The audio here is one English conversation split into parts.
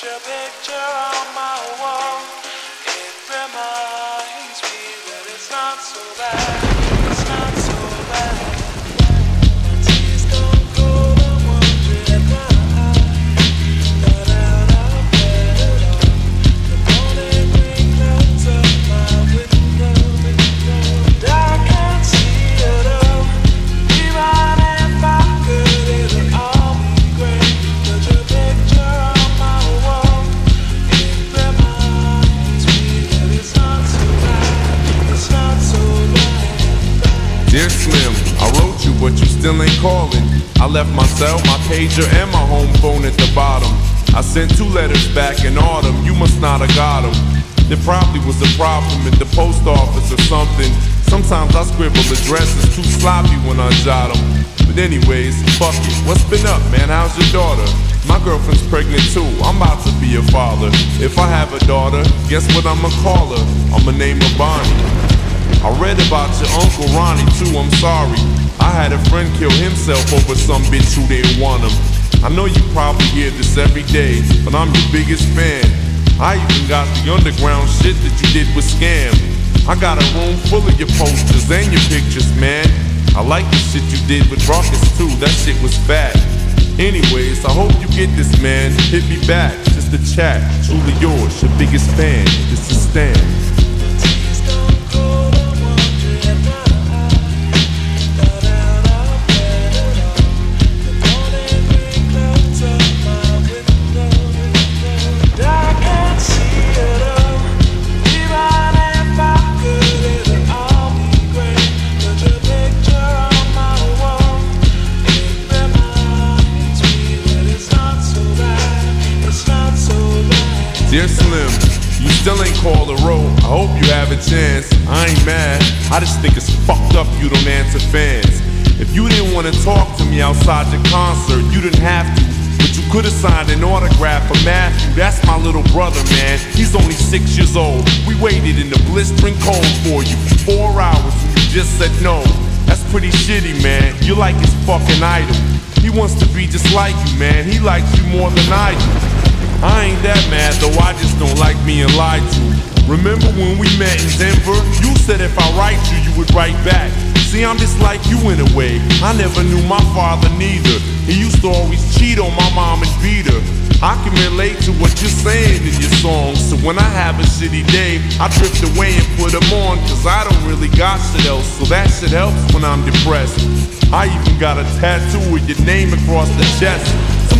Your picture on my wall. I wrote you, but you still ain't calling. I left my cell, my pager, and my home phone at the bottom. I sent two letters back in autumn, you must not have got them. There probably was a problem at the post office or something. Sometimes I scribble addresses too sloppy when I jot them. But anyways, fuck it. What's been up, man? How's your daughter? My girlfriend's pregnant too. I'm about to be a father. If I have a daughter, guess what I'ma call her? I'ma name her Bonnie. I read about your uncle Ronnie too, I'm sorry. I had a friend kill himself over some bitch who didn't want him. I know you probably hear this every day, but I'm your biggest fan. I even got the underground shit that you did with Skam. I got a room full of your posters and your pictures, man. I like the shit you did with Rawkus too, that shit was fat. Anyways, I hope you get this, man. Hit me back, just a chat. Truly yours, your biggest fan. This is Stan. Have a chance. I ain't mad. I just think it's fucked up you don't answer fans. If you didn't want to talk to me outside the concert, you didn't have to. But you could have signed an autograph for Matthew. That's my little brother, man. He's only six years old. We waited in the blistering cold for you for four hours and you just said no. That's pretty shitty, man. You're like his fucking idol. He wants to be just like you, man. He likes you more than I do. I ain't that mad, though I just don't like being lied to. Remember when we met in Denver? You said if I write you, you would write back. See, I'm just like you in a way. I never knew my father neither. He used to always cheat on my mom and beat her. I can relate to what you're saying in your songs. So when I have a shitty day, I drift away and put them on. Cause I don't really got shit else. So that shit helps when I'm depressed. I even got a tattoo with your name across the chest.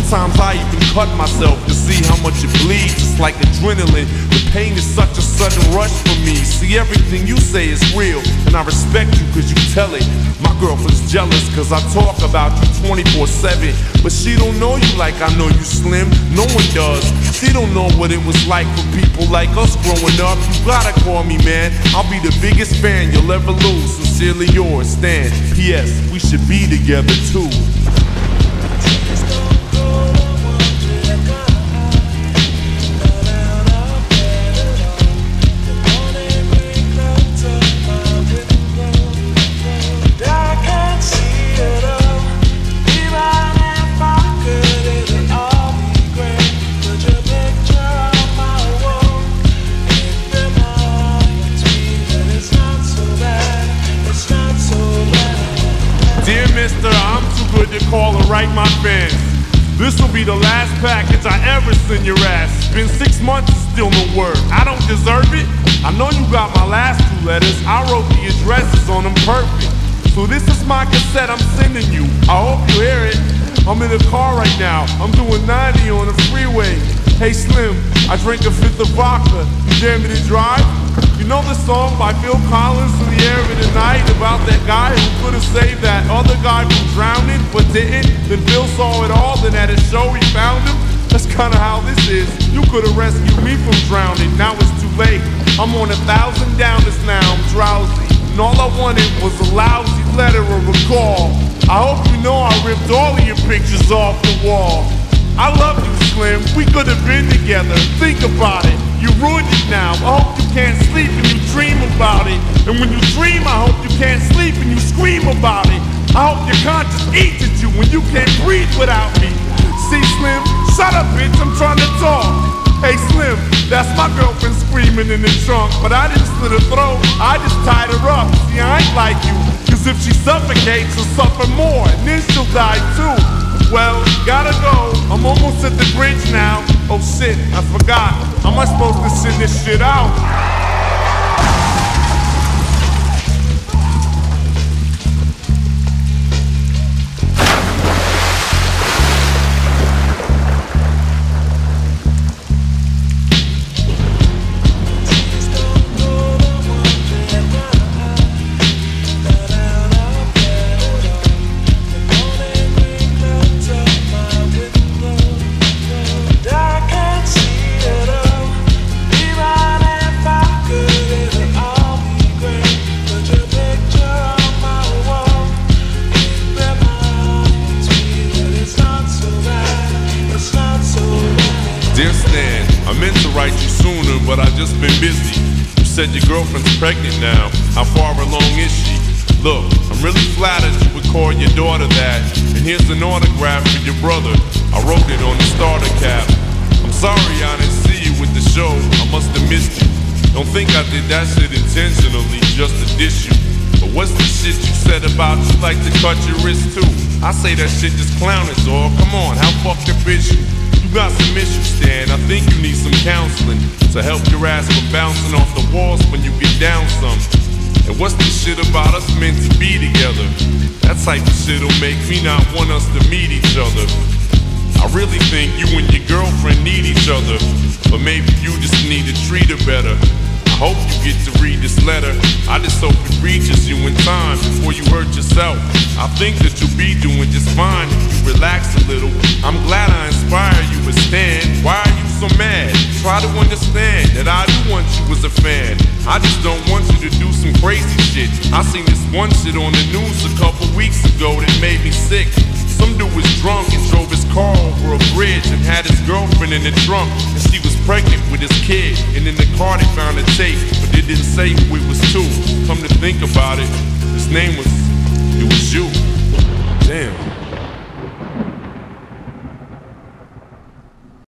Sometimes I even cut myself to see how much it bleeds. It's like adrenaline. The pain is such a sudden rush for me. See, everything you say is real, and I respect you cause you tell it. My girlfriend's jealous cause I talk about you 24 7. But she don't know you like I know you slim. No one does. She don't know what it was like for people like us growing up. You gotta call me, man. I'll be the biggest fan you'll ever lose. Sincerely yours, Stan. P.S. We should be together too. Write my fans. This will be the last package I ever send your ass. It's been six months still no word. I don't deserve it. I know you got my last two letters. I wrote the addresses on them perfect. So this is my cassette I'm sending you. I hope you hear it. I'm in the car right now. I'm doing 90 on the freeway. Hey Slim, I drank a fifth of vodka. You dare me to drive? Song by Phil Collins in the air of the night about that guy who could have saved that other guy from drowning but didn't? Then Phil saw it all, then at a show he found him. That's kinda how this is. You could have rescued me from drowning, now it's too late. I'm on a thousand downers now, I'm drowsy. And all I wanted was a lousy letter or a call. I hope you know I ripped all of your pictures off the wall. I love you, Slim. We could have been together. Think about it. You ruined it now. I hope I hope your conscience eats at you when you can't breathe without me. See, Slim, shut up, bitch. I'm trying to talk. Hey Slim, that's my girlfriend screaming in the trunk. But I didn't slit her throat, I just tied her up. See, I ain't like you. Cause if she suffocates, she'll suffer more, and then she'll die too. Well, gotta go. I'm almost at the bridge now. Oh shit, I forgot. How am I supposed to send this shit out? Sooner, but I just been busy. You said your girlfriend's pregnant now. How far along is she? Look, I'm really flattered you would call your daughter that. And here's an autograph for your brother. I wrote it on the starter cap. I'm sorry I didn't see you with the show. I must have missed you. Don't think I did that shit intentionally just to dish you. But what's the shit you said about you like to cut your wrist too? I say that shit just clowning, dog. Come on, how fucked up is you? You got some issues, Stan. I think you need some counseling to help your ass from bouncing off the walls when you get down some. And what's the shit about us meant to be together? That type of shit'll make me not want us to meet each other. I really think you and your girlfriend need each other, but maybe you just need to treat her better. Hope you get to read this letter. I just hope it reaches you in time before you hurt yourself. I think that you'll be doing just fine if you relax a little. I'm glad I inspire you to stand. Why are you so mad? Try to understand that I do want you as a fan. I just don't want you to do some crazy shit. I seen this one shit on the news a couple weeks ago that made me sick. Some was drunk and drove his car over a bridge and had his girlfriend in the trunk. And she was pregnant with his kid. And in the car they found a tape, but they didn't say who it was to. Come to think about it, his name was, it was you. Damn.